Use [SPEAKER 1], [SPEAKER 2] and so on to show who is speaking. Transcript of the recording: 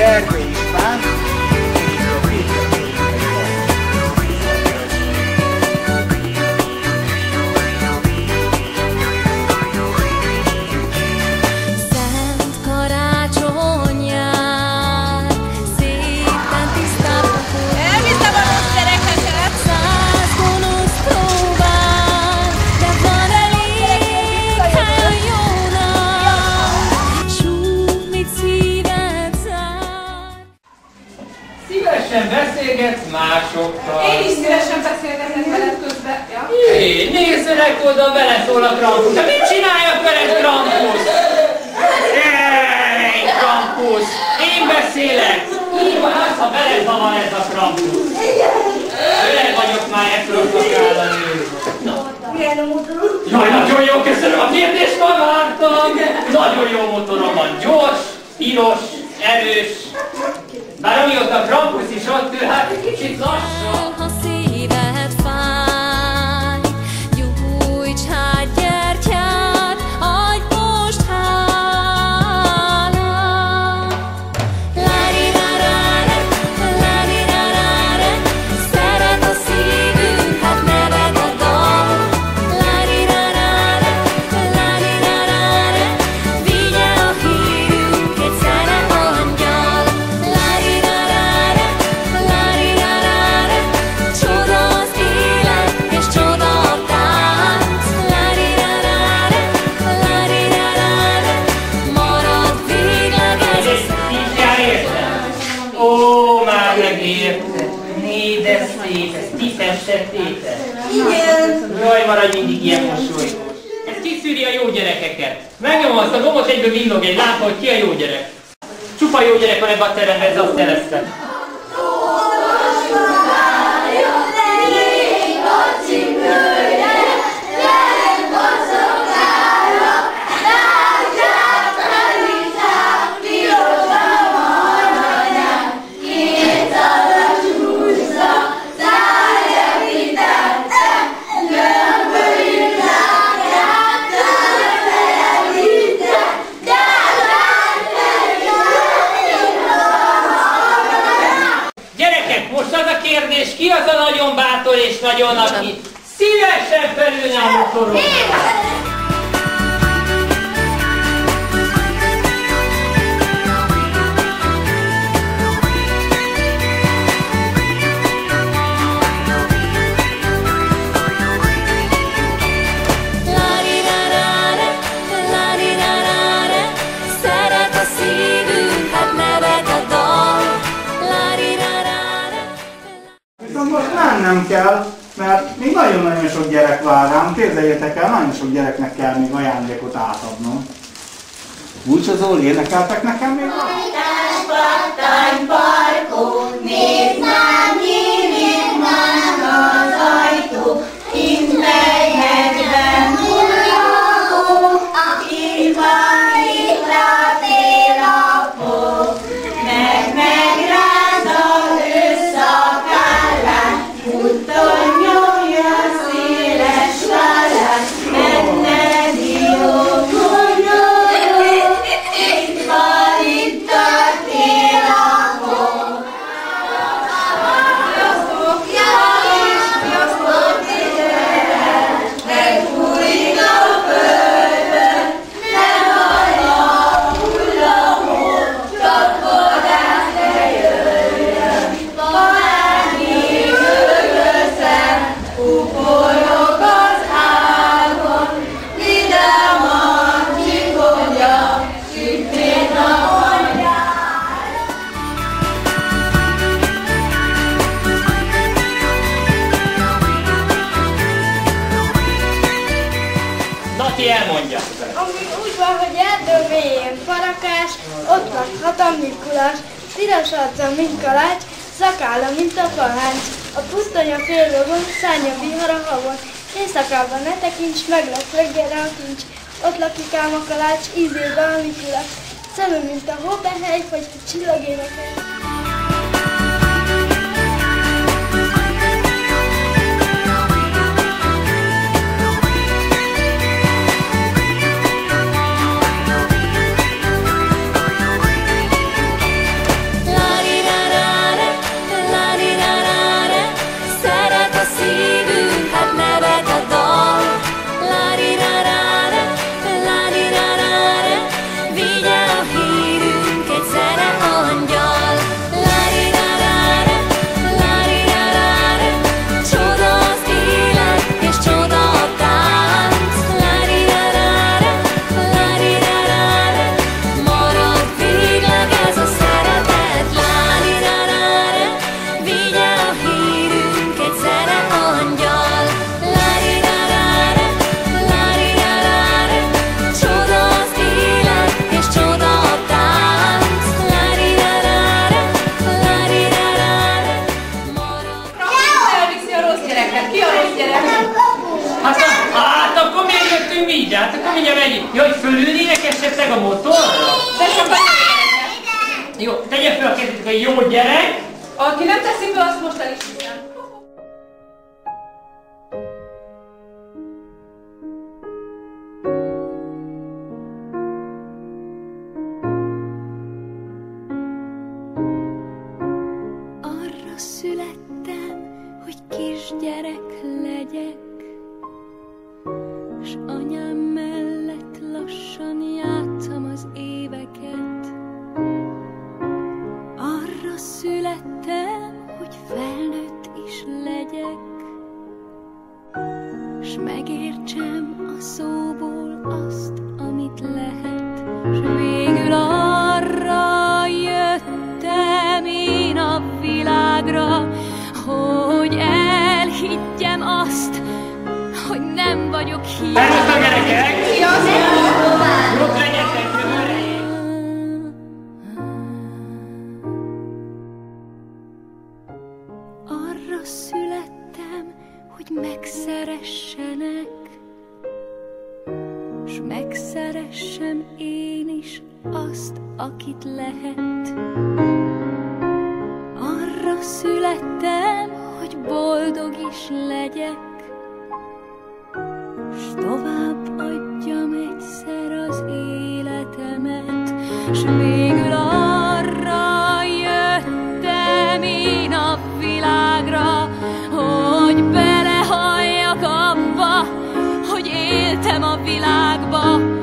[SPEAKER 1] Yeah. Másokkal.
[SPEAKER 2] Én is szívesen beszélgetek veled közben. Ja?
[SPEAKER 1] Hé, nézzenek oda, beleszól a Krampus. Hát mit csináljak veled, Krampus? Ej, Krampus! Én beszélek! Így van az, ha veled van ez a Krampus. Öreg vagyok már, tudok állani. Na. Jaj, nagyon jó, köszönöm a kérdést, ma vártam! Nagyon jó motorom van, gyors, piros, erős. Bár amióta Krampus is ott ül, hát egy kicsit lassan. Megértem. Né, de szép, ez ti festettétek.
[SPEAKER 3] Igen.
[SPEAKER 1] Jaj, maradj mindig ilyen mosolygós. Ez kiszűri a jó gyerekeket. Megnyomom azt a gombot, egyből villog egy lámpa, hogy ki a jó gyerek. Csupa jó gyerek van ebben a teremben, ez azt jelezte. Nagyon, aki szívesen felülne a motoron?
[SPEAKER 4] Mennem kell, mert még nagyon-nagyon sok gyerek vár rám. Képzeljétek el, nagyon sok gyereknek kell még ajándékot átadnom. Búcsúzó, énekeltek nekem még valamit?
[SPEAKER 1] Nati elmondja.
[SPEAKER 5] Ami úgy van, hogy erdő mélyén farakás, ott lakhat a Mikulás, piros arca, mint kalács, szakálla, mint a palánc. A pusztonya fél lovon, szárnya vihar a havon. Éjszakában ne tekints, meglep reggelre a kincs. Ott lakik ám a kalács, ízében a Mikulás. Szemű, mint a hóbehely, hogy a csillag énekel.
[SPEAKER 6] ülünk mi így át, akkor mindjárt
[SPEAKER 1] megyünk. Jaj, fölülnének esetleg a motorra?
[SPEAKER 2] Igen. sokan
[SPEAKER 1] Jó, tegye fel a kezét, hogy jó gyerek.
[SPEAKER 2] Aki nem teszi be, azt most el is
[SPEAKER 6] vagyok
[SPEAKER 1] gyerekek. Jók legyetek jövőre.
[SPEAKER 6] Arra születtem, hogy megszeressenek, S megszeressem én is azt, akit lehet. Arra születtem, hogy boldog is legyek, tovább adjam egyszer az életemet, S végül arra jöttem én a világra, hogy belehalljak abba, hogy éltem a világba,